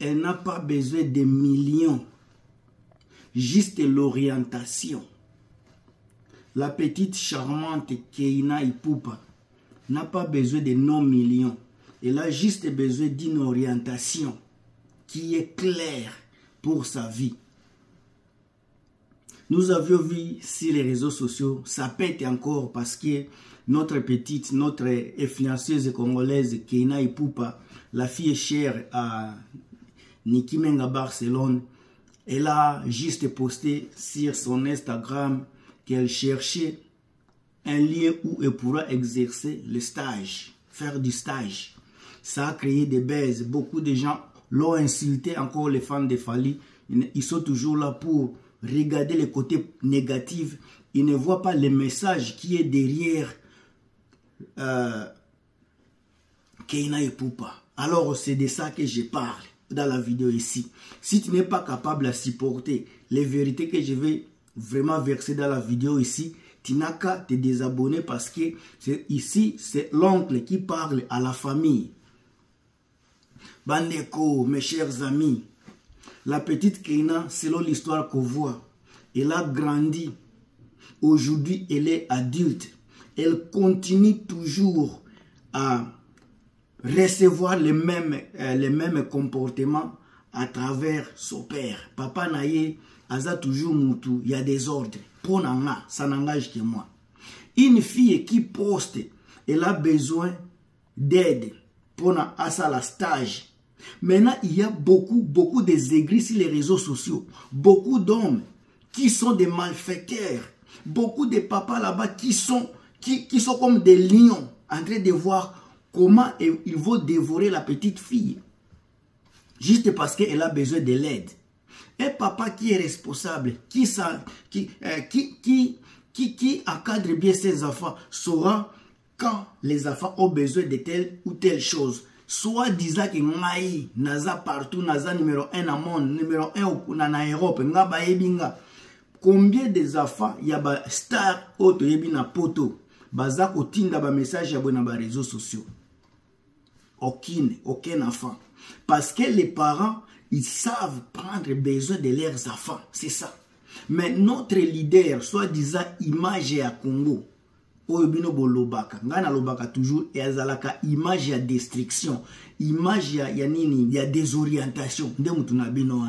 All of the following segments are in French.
elle n'a pas besoin de millions. Juste l'orientation. La petite charmante Keina Ipupa n'a pas besoin de non millions. Elle a juste besoin d'une orientation qui est claire pour sa vie. Nous avions vu sur les réseaux sociaux, ça pète encore parce que notre petite, notre influenceuse congolaise Keina Ipupa, la fille chère à Niki Menga Barcelone, elle a juste posté sur son Instagram qu'elle cherchait un lieu où elle pourra exercer le stage, faire du stage. Ça a créé des baises. Beaucoup de gens l'ont insulté, encore les fans de Fali. Ils sont toujours là pour regarder les côtés négatifs. Ils ne voient pas le message qui est derrière euh, Keina et Poupa. Alors, c'est de ça que je parle dans la vidéo ici. Si tu n'es pas capable de supporter les vérités que je vais vraiment verser dans la vidéo ici, tu n'as qu'à te désabonner parce que ici, c'est l'oncle qui parle à la famille. Bandeko, mes chers amis, la petite Keina, selon l'histoire qu'on voit, elle a grandi. Aujourd'hui, elle est adulte. Elle continue toujours à recevoir les mêmes, euh, les mêmes comportements à travers son père. Papa Naye, Aza toujours moutou, il y a des ordres. Pour Nanga, ça n'engage que moi. Une fille qui poste, elle a besoin d'aide pour à la stage. Maintenant, il y a beaucoup, beaucoup des églises sur les réseaux sociaux. Beaucoup d'hommes qui sont des malfaiteurs. Beaucoup de papas là-bas qui sont, qui, qui sont comme des lions en train de voir comment ils vont dévorer la petite fille. Juste parce qu'elle a besoin de l'aide? Un papa qui est responsable, qui, euh, qui, qui, qui, qui encadre bien ses enfants, saura quand les enfants ont besoin de telle ou telle chose. Soit disant que ngai naza partout, naza numéro 1 dans monde, numéro 1 en Europe, nga ba ebinga. Combien des enfants y a ba star auto yebi na poto, baza kotinda ba message ya na ba réseaux sociaux. Aucune, aucun enfant. Parce que les parents, ils savent prendre besoin de leurs enfants. C'est ça. Mais notre leader, soi-disant image à Congo, oyo bino bolobaka ngai nalobaka toujours ezalaka image ya destruction image ya, ya nini ya désorientation nde mutu na bino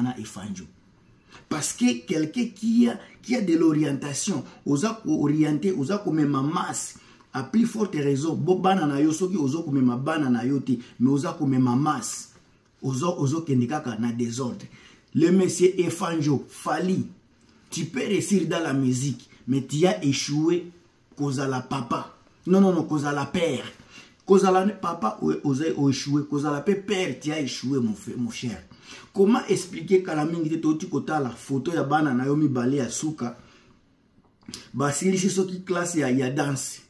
parce que quelqu'un qui a, qui a de l'orientation oza kooriente oza komema masse a plus forte raison bo bana na yo soki oza komema bana na yo te mais oza komema masse. Ozokende kaka na désordre. Le monsieur efanjo fali tu peux réussir dans la musique mais tu as échoué kozala papa. Non non non kozala père. Kozala papa oza oéchoué kozala mpe père tu as échoué mon, cher. Comment expliquer kala mingi te toti kotala foto ya bana na yo mibale ya suka? Basilisi soki classe ya, ya danse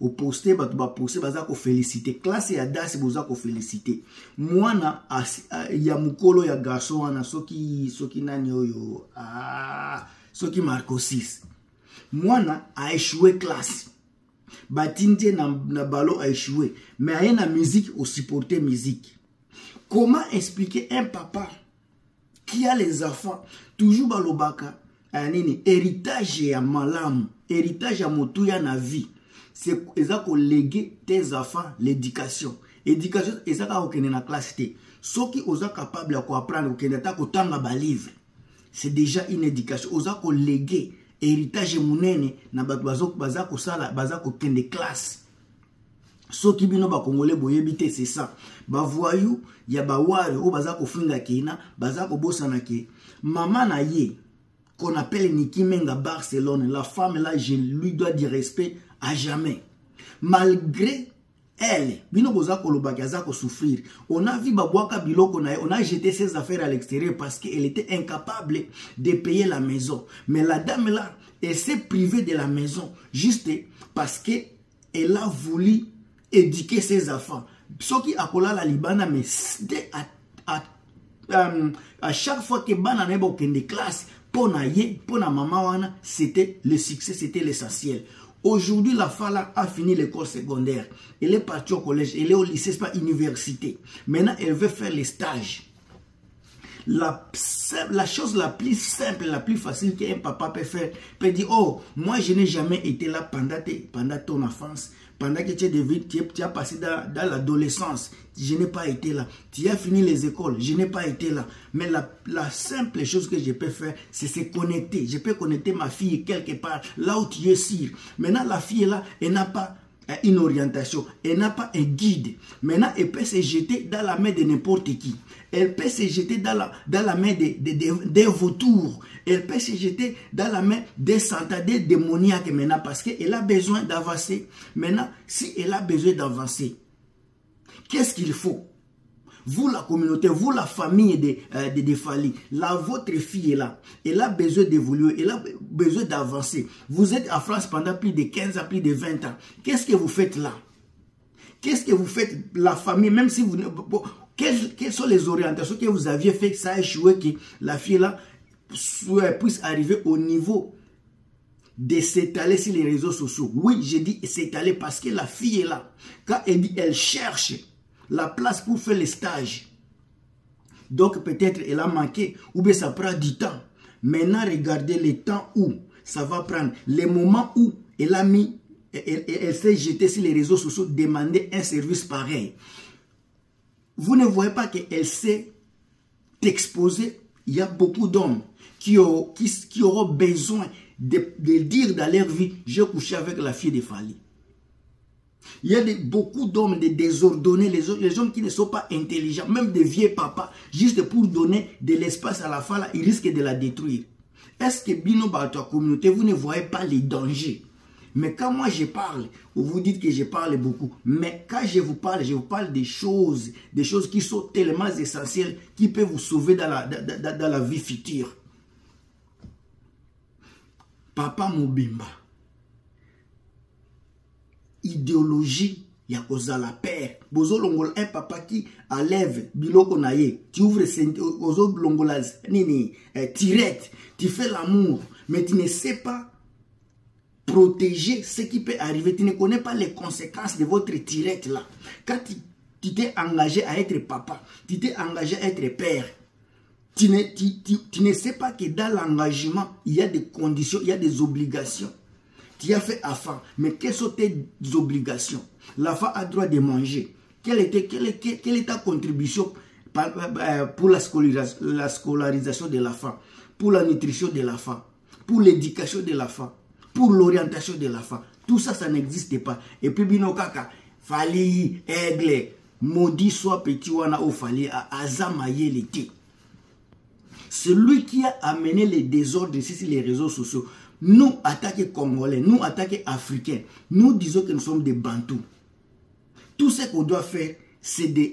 oposte bato baposte baza kofélicité classe ya danse boza kofélicité mwana ya mokolo ya garçon wana soki soki nani oyo ah, soki marco 6 mwana aéchoué classe. Batindi ye na, na ballon aéchoué mais aye na musique osupporte musique. Comment expliquer un papa qui a les enfants? Toujours balobaka aya nini? Héritage ya malamu héritage ya motuya na vie eza kolege tes enfants l'éducation. Éducation eza kaka kokende na classe te. Soki oza capable ya koapprendre kokende ata kotanga balivre c'est déjà une éducation. Oza kolege héritage monene na bato baza kosala baza kokende classe. Soki bino bakongole boyebi te c'est ça. Bavoyu ya baware oyo baza kofinga kena baza kobosana ke. Mama na ye qu'on appelle Niki Menga Barcelone la femme là je lui dois du respect à jamais. Malgré elle bino boza kolobaki aza kosouffrir. On a vu babwaka biloko na ye on a jeté ses affaires à l'extérieur parce qu'elle était incapable de payer la maison. Mais la dame là elle s'est privée de la maison juste parce que elle a voulu éduquer ses enfants. Soki akolala libanda mais à, à, à, à chaque fois que bana na ye bakokende classe mpo na ye mpo na mama wana c'était le succès c'était l'essentiel Aujourd'hui, la Fala a fini l'école secondaire. Elle est partie au collège, elle est au lycée, c'est pas université. Maintenant, elle veut faire les stages. la, la chose la plus simple, la plus facile qu'un papa peut faire, peut dire, oh, moi je n'ai jamais été là pendant, pendant ton enfance, pendant que tu, es tu, tu as passé dans, l'adolescence, je n'ai pas été là. Tu as fini les écoles, je n'ai pas été là. Mais la, la, simple chose que je peux faire, c'est se connecter. Je peux connecter ma fille quelque part, là où tu es sûr. Maintenant, la fille là, elle n'a pas une orientation, elle n'a pas un guide. Maintenant, elle peut se jeter dans la main de n'importe qui. Elle peut se jeter dans la, dans la main des, vautours. Elle peut se jeter dans la main des des démoniaques maintenant parce qu'elle a besoin d'avancer. Maintenant, si elle a besoin d'avancer, qu'est-ce qu'il faut? Vous la communauté, vous la famille de, euh, de, Fali, là, votre fille est là. Elle a besoin d'évoluer, elle a besoin d'avancer. Vous êtes en France pendant plus de 15 ans, plus de 20 ans. Qu'est-ce que vous faites là? Qu'est-ce que vous faites, la famille, même si vous... Bon, quelles, quelles, sont les orientations que vous aviez fait ça a échoué que la fille là puisse arriver au niveau de s'étaler sur les réseaux sociaux. Oui, j'ai dit s'étaler parce que la fille est là. Quand elle dit elle cherche la place pour faire les stages. Donc peut-être elle a manqué ou bien ça prend du temps. Maintenant, regardez le temps où ça va prendre. Les moments où elle a mis, elle, s'est jetée sur les réseaux sociaux, demander un service pareil. Vous ne voyez pas qu'elle s'est exposée. Il y a beaucoup d'hommes qui, auront besoin de, de dire dans leur vie, j'ai couché avec la fille de Fali. Il y a beaucoup d'hommes désordonnés, les, hommes qui ne sont pas intelligents, même des vieux papas, juste pour donner de l'espace à la femme, ils risquent de la détruire. Est-ce que Bino ta communauté, vous ne voyez pas les dangers? Mais quand moi je parle, vous dites que je parle beaucoup. Mais quand je vous parle, je vous parle des choses, des choses qui sont tellement essentielles, qui peuvent vous sauver dans la, dans la vie future. Papa Mobimba idéologie ya kozala père. Bozolongola un papa qui enlève biloko na tu ouvres ozolongola nini eh, tirette. Tu fais l'amour. Mais tu ne sais pas protéger ce qui peut arriver. Tu ne connais pas les conséquences de votre tirette là. Quand tu tu t'es engagé à être papa tu t'es engagé à être père tu ne, tu, tu, tu ne sais pas que dans l'engagement il y a des conditions il y a des obligations tu as fait afin, mais quelles sont tes obligations? L'enfant a droit de manger. Quelle, était, quelle, est, quelle ta contribution euh, pour la scolarisation, la de l'enfant, pour la nutrition de l'enfant, pour l'éducation de l'enfant, pour l'orientation de l'enfant Tout ça, ça n'existe pas. Et puis, binokaka, fali, aigle, maudit soit petit wana au fali, azamaye l'été. Celui qui a amené les désordres ici sur les réseaux sociaux, nous, attaquer Congolais, nous, attaquer Africains, nous disons que nous sommes des Bantous. Tout ce qu'on doit faire, c'est de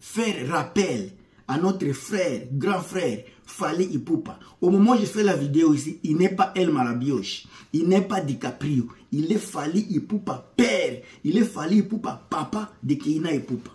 faire rappel à notre frère, grand frère, Fali Ipupa. Au moment où je fais la vidéo ici, il n'est pas El Marabioche, il n'est pas DiCaprio, il est Fali Ipupa, père, il est Fali Ipupa, papa de Keina Ipupa.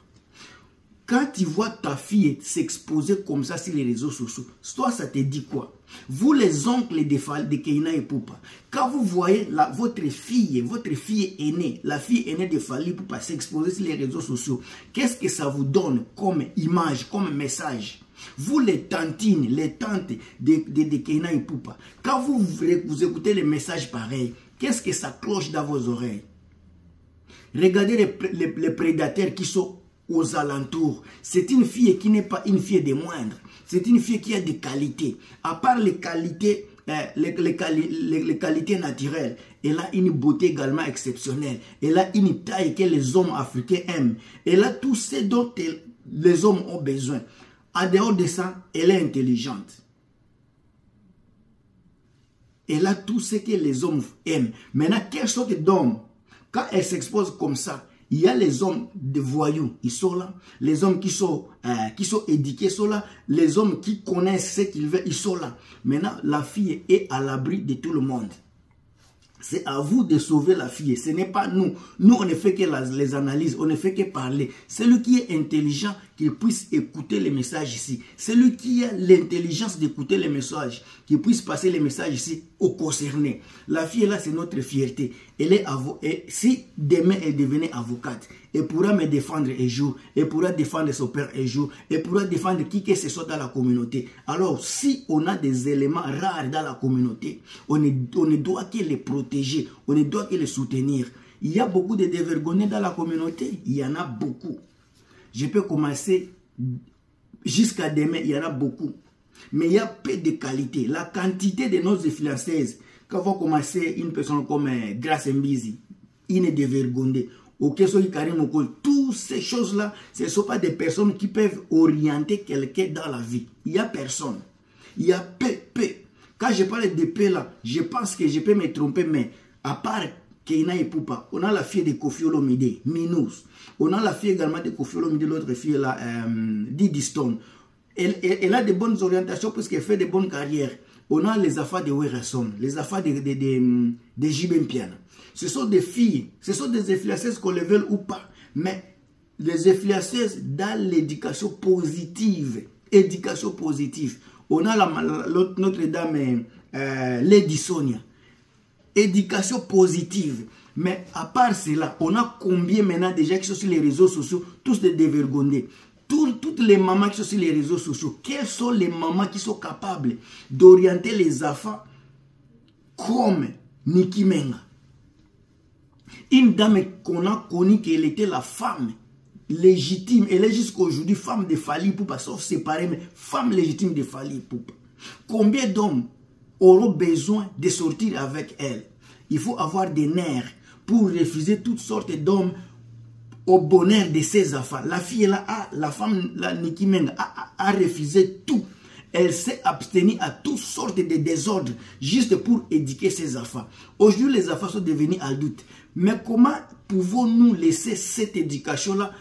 Quand tu vois ta fille s'exposer comme ça sur les réseaux sociaux, toi, ça te dit quoi? Vous, les oncles de, de Keina et Poupa, quand vous voyez votre fille, votre fille aînée, la fille aînée de Fali Poupa s'exposer sur les réseaux sociaux, qu'est-ce que ça vous donne comme image, comme message? Vous, les tantines, les tantes de, de, et Poupa, quand vous, vous écoutez les messages pareils, qu'est-ce que ça cloche dans vos oreilles? Regardez les, les, les prédateurs qui sont aux alentours. C'est une fille qui n'est pas une fille de moindre. C'est une fille qui a des qualités. À part les qualités, euh, les, qualités naturelles, elle a une beauté également exceptionnelle. Elle a une taille que les hommes africains aiment. Elle a tout ce dont les hommes ont besoin. En dehors de ça, elle est intelligente. Elle a tout ce que les hommes aiment. Maintenant, quelle sorte d'homme, quand elle s'expose comme ça, il y a les hommes de voyous, ils sont là. Les hommes qui sont, euh, qui sont éduqués sont là. Les hommes qui connaissent ce qu'ils veulent, ils sont là. Maintenant, la fille est à l'abri de tout le monde. C'est à vous de sauver la fille. Ce n'est pas nous. Nous, on ne fait que les analyses, on ne fait que parler. Celui qui est intelligent, qui puisse écouter les messages ici. Celui qui a l'intelligence d'écouter les messages, qui puisse passer les messages ici aux concernés. La fille là, c'est notre fierté. Elle est et si demain elle devenait avocate, elle pourra me défendre un jour, elle pourra défendre son père un jour, elle pourra défendre qui que ce soit dans la communauté. Alors, si on a des éléments rares dans la communauté, on ne, on ne doit que les protéger, on ne doit que les soutenir. Il y a beaucoup de dévergonnés dans la communauté, il y en a beaucoup. Je peux commencer jusqu'à demain, il y en a beaucoup. Mais il y a peu de qualité. La quantité de nos influenceuses, quand vous commencez une personne comme euh, Grace Mbizi, il est dévergondé. Ok, toutes ces choses-là, ce ne sont pas des personnes qui peuvent orienter quelqu'un dans la vie. Il n'y a personne. Il y a peu, peu. Quand je parle de peu là, je pense que je peux me tromper, mais à part On a la fille de Kofi Olomide, Minus. On a la fille également de Kofi Olomide, l'autre fille là, euh, Didi Stone. Elle, a de bonnes orientations puisqu'elle fait de bonnes carrières. On a les affaires de Werrason, les affaires de, de, de Ce sont des filles, ce sont des influenceuses qu'on les veut ou pas. Mais les influenceuses dans l'éducation positive. Éducation positive. On a la, Notre-Dame euh, Lady Sonia. Éducation positive. Mais à part cela, on a combien maintenant déjà qui sont sur les réseaux sociaux, tous des dévergondés? Toutes les mamans qui sont sur les réseaux sociaux, quelles sont les mamans qui sont capables d'orienter les enfants comme Niki Menga Une dame qu'on a connue qu'elle était la femme légitime, elle est jusqu'à aujourd'hui femme de Fali Poupa, sauf séparée, mais femme légitime de Fali Poupa. Combien d'hommes auront besoin de sortir avec elle Il faut avoir des nerfs pour refuser toutes sortes d'hommes au bonheur de ses enfants. La fille là, la femme, la Niki a, refusé tout. Elle s'est abstenue à toutes sortes de désordres juste pour éduquer ses enfants. Aujourd'hui, les enfants sont devenus adultes. Mais comment pouvons-nous laisser cette éducation-là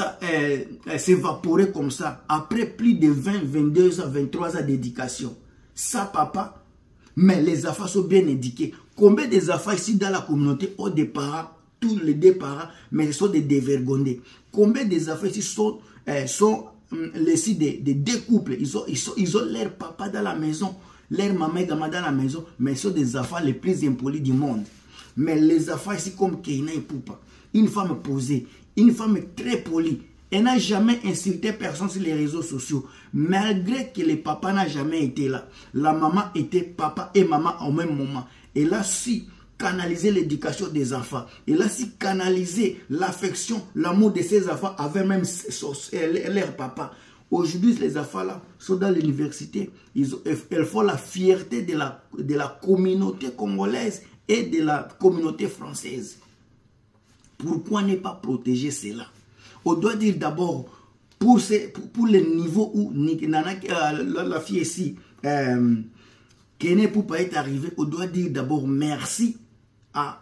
euh, euh, s'évaporer comme ça après plus de 20, 22 ans, 23 ans d'éducation? Ça, papa, mais les enfants sont bien éduqués. Combien des enfants ici dans la communauté ont des parents tous les deux parents, mais ce sont des dévergondés. Combien des affaires ici sont, euh, sont hum, laissés des, deux couples ils ont, ils, ils ont leur papa dans la maison, leur maman également dans la maison, mais ce sont des affaires les plus impolies du monde. Mais les affaires ici comme Keina et Poupa, une femme posée, une femme très polie, elle n'a jamais insulté personne sur les réseaux sociaux. Malgré que le papa n'a jamais été là. La maman était papa et maman au même moment. Et là, si canaliser l'éducation des enfants. Il a aussi canalisé l'affection, l'amour de ses enfants avec même leur papa. Aujourd'hui, les enfants-là sont dans l'université. Elles font la fierté de la, de la communauté congolaise et de la communauté française. Pourquoi ne pas protéger cela? On doit dire d'abord, pour, pour, pour, le niveau où Nana, euh, la, fille ici, euh, Kene Poupa est arrivée, on doit dire d'abord merci à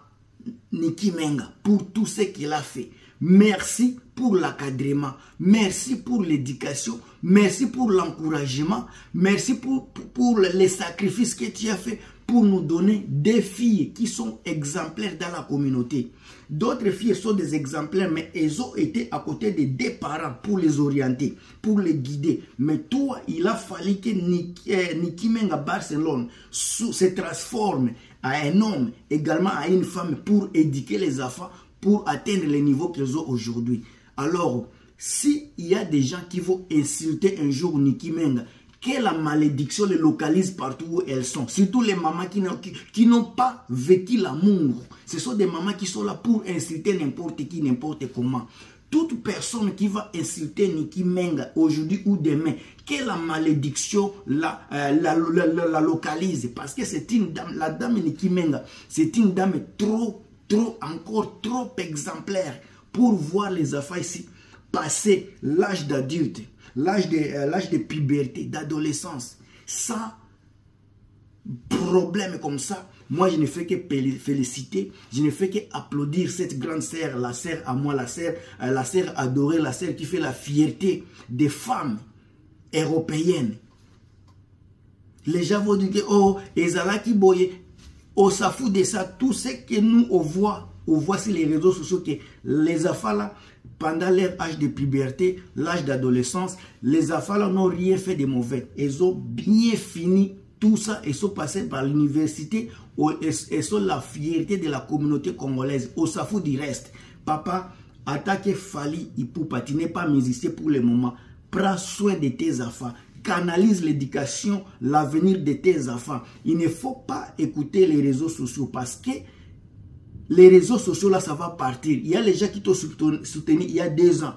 Niki Menga pour tout ce qu'il a fait. Merci pour l'acadrément. Merci pour l'éducation. Merci pour l'encouragement. Merci pour, pour, les sacrifices que tu as fait pour nous donner des filles qui sont exemplaires dans la communauté. D'autres filles sont des exemplaires, mais elles ont été à côté des deux parents pour les orienter, pour les guider. Mais toi, il a fallu que Niki, euh, Menga Barcelone se transforme à un homme, également à une femme pour éduquer les enfants, pour atteindre les niveaux qu'ils ont aujourd'hui. Alors, s'il y a des gens qui vont insulter un jour Niki Menga, que la malédiction les localise partout où elles sont. Surtout les mamans qui, n'ont pas vécu l'amour. Ce sont des mamans qui sont là pour insulter n'importe qui, n'importe comment toute personne qui va insulter Niki Menga aujourd'hui ou demain, que la malédiction la, euh, la, localise. Parce que c'est une dame, la dame Niki Menga, c'est une dame trop, trop, encore trop exemplaire pour voir les affaires ici passer l'âge d'adulte, l'âge de, euh, de puberté, d'adolescence. Ça, problème comme ça, moi, je ne fais que féliciter, je ne fais que applaudir cette grande sœur, la sœur à moi, la sœur, euh, la sœur adorée, la sœur qui fait la fierté des femmes européennes. Les gens vont dire oh, Ezala qui boye, on s'en fout de ça, tout ce que nous on voit voici les réseaux sociaux que les enfants là, pendant leur âge de puberté, l'âge d'adolescence, les enfants là n'ont rien fait de mauvais. Ils ont bien fini tout ça, ils sont passés par l'université, ils sont la fierté de la communauté congolaise. Au s'en du reste. Papa, attaque Fali Ipupa, tu n'es pas musicien pour le moment. Prends soin de tes enfants canalise l'éducation, l'avenir de tes enfants. Il ne faut pas écouter les réseaux sociaux parce que les réseaux sociaux, là, ça va partir. Il y a les gens qui t'ont soutenu il y a deux ans.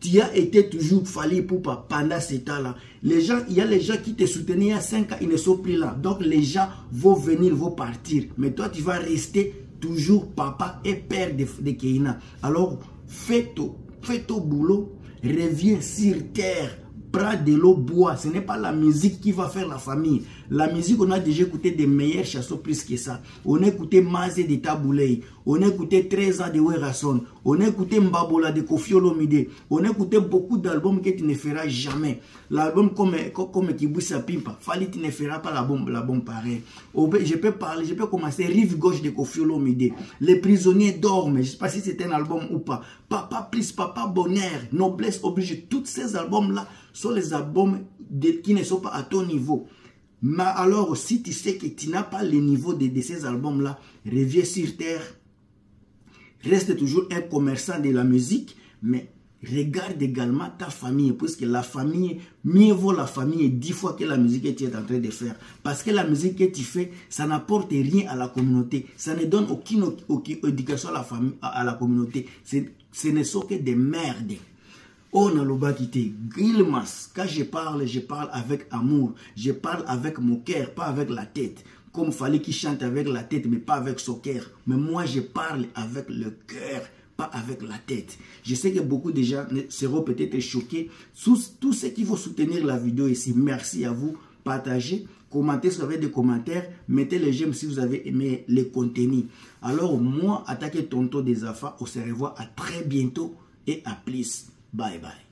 Tu as été toujours fallu pour pendant ce temps-là. Les gens, il y a les gens qui te soutenaient il y a cinq ans, ils ne sont plus là. Donc les gens vont venir, vont partir. Mais toi, tu vas rester toujours papa et père de, de. Alors, fais ton, fais ton boulot, reviens sur terre, prends de l'eau, bois. Ce n'est pas la musique qui va faire la famille. La musique, on a déjà écouté des meilleurs chansons plus que ça. On a écouté Mazé de Taboulei. On a écouté 13 ans de Werason. On a écouté Mbabola de Kofi Olomide. On a écouté beaucoup d'albums que tu ne feras jamais. L'album comme, comme Kibusa Pimpa. Fali, tu ne feras pas la bombe, la pareille. Je peux parler, je peux commencer. Rive gauche de Kofi Olomide. Les prisonniers dorment. Je ne sais pas si c'est un album ou pas. Papa plus, papa bonheur. Noblesse oblige. Tous ces albums-là sont les albums qui ne sont pas à ton niveau. Mais alors, si tu sais que tu n'as pas le niveau de, de ces albums-là, reviens sur terre. Reste toujours un commerçant de la musique, mais regarde également ta famille, puisque la famille, mieux vaut la famille dix fois que la musique que tu es en train de faire. Parce que la musique que tu fais, ça n'apporte rien à la communauté. Ça ne donne aucune, aucune éducation à la, famille, à la communauté. Ce ne sont que des merdes. On a l'obakité. Gilmas, quand je parle, je parle avec amour. Je parle avec mon cœur, pas avec la tête. Comme fallait qu'il chante avec la tête, mais pas avec son cœur. Mais moi, je parle avec le cœur, pas avec la tête. Je sais que beaucoup de gens seront peut-être choqués. Tous ceux qui vont soutenir la vidéo ici, merci à vous. Partagez, commentez si vous avez des commentaires, mettez les j'aime si vous avez aimé le contenu. Alors moi, attaquez Tonton des Affaires, on se revoit à très bientôt et à plus. Bye bye.